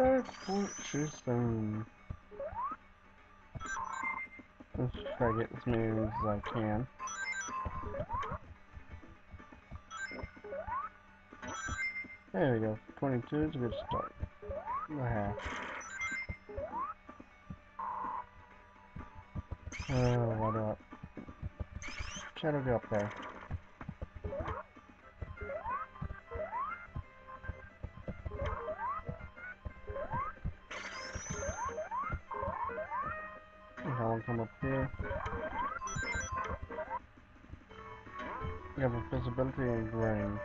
Dark Fortress. Let's try to get as many as I can. There we go. 22 is a good start. A half. Oh, what up? Shadow go up there. I want to come up here. We have invisibility and range.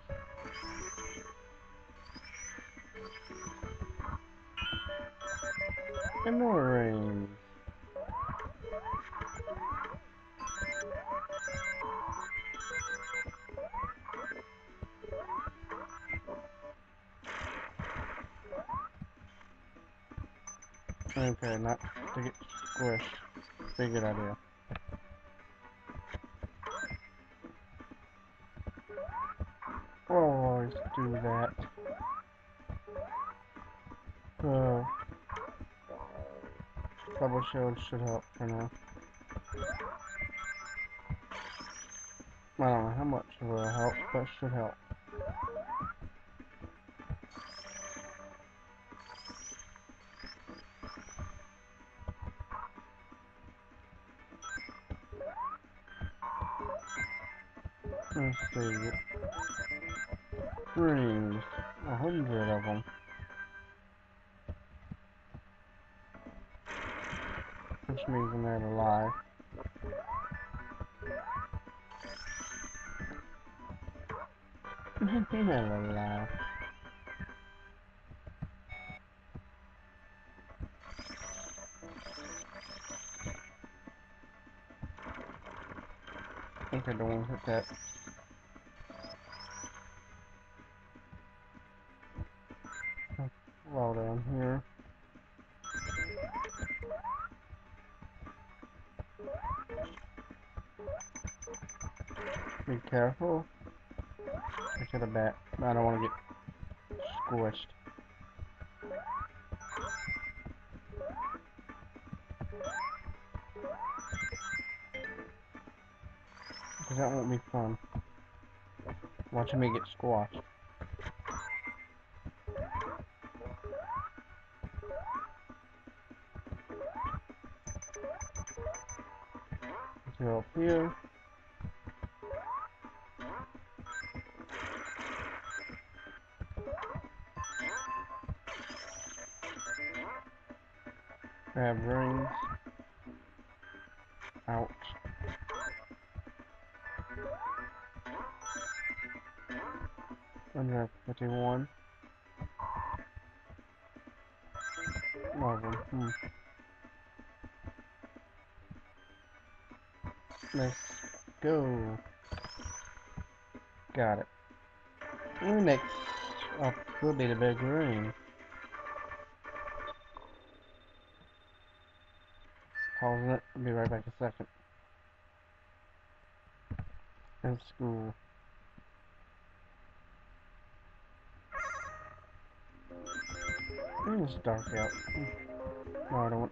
And more range. Okay, not to get squished. Pretty good idea. Always do that. So, double shield should help for now. I don't know how much will help, but should help. Let's hundred of them. Which means I'm not alive. I'm not alive. I think I don't want to hit that. Down here. Be careful. I should have bet. I don't want to get squished. Because that won't be fun. Watching me get squashed. Go up here. Grab rings. Fifty-one. More of them. Hmm. Let's go. Got it. Next up will be the big ring. Pausing it. I'll be right back a second. In school. It's dark out. No, I don't want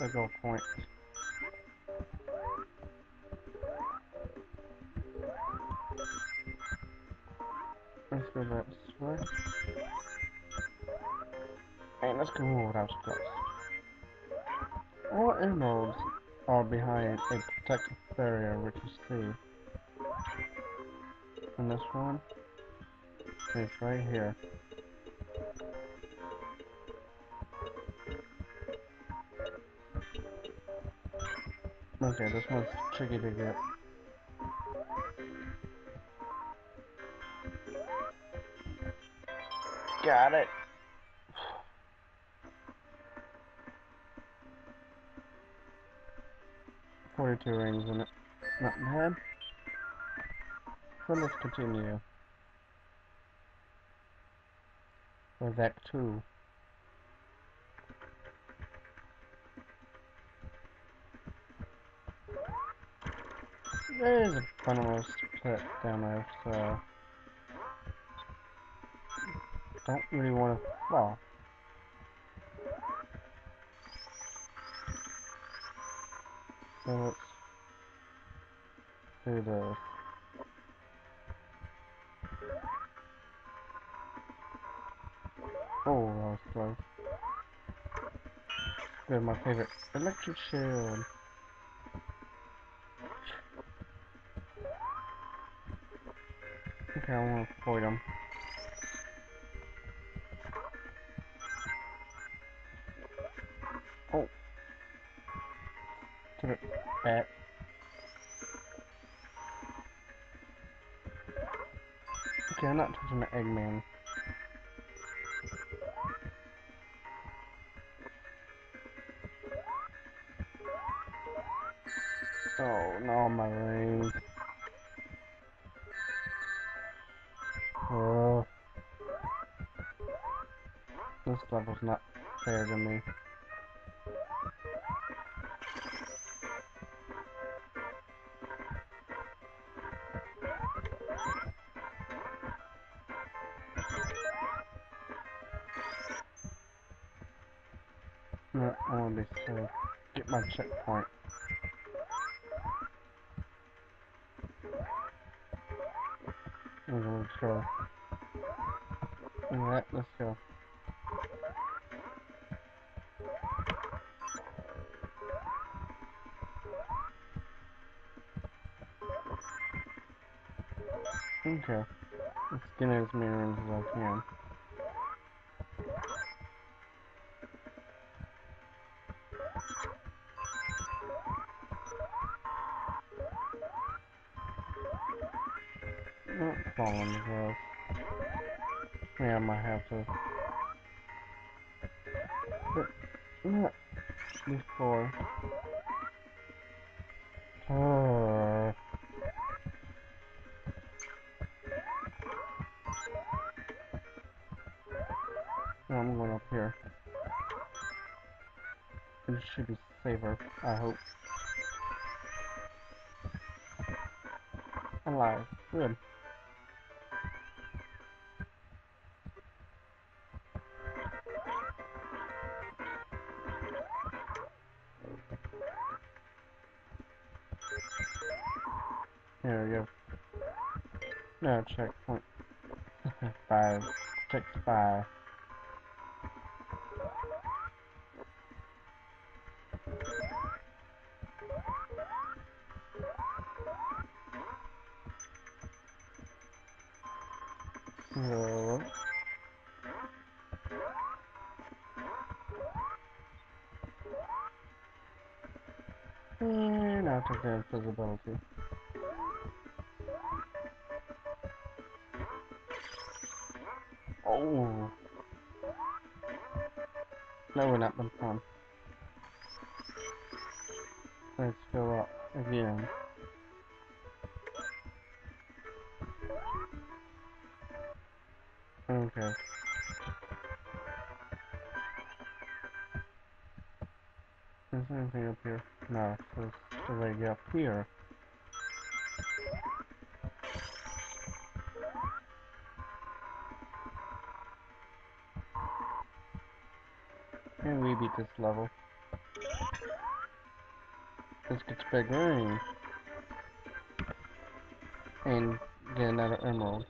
to go point. Let's go that way. Hey, let's go without stress. All emeralds are behind a protective barrier, which is see. And this one is right here. Okay, this one's tricky to get. Got it. Forty-two rings in it. Not bad. So let's continue. With Act 2. There's a funnel put down there, so don't really want to. Well. So let's do this. Oh, that was close. Good, my favorite. Electric shield. Okay, I want to avoid them. Okay, I'm not touching the Eggman. Oh no, my ring. Oh. This level's not fair to me. No, I want to. Get my checkpoint. Let's go. Alright, let's go. Okay. Let's get as many rooms as I can. Not falling across. Yeah, I might have to. But not before. Oh. Uh. I'm going up here. It should be safer, I hope. Alive. Good. There we go. No, checkpoint. five. Check five. No. And I'll the invisibility. Oh. That would not fun. Let's go up again. Okay. Is there anything up here? No, it's the way up here. And we beat this level. This gets big. And get another emerald.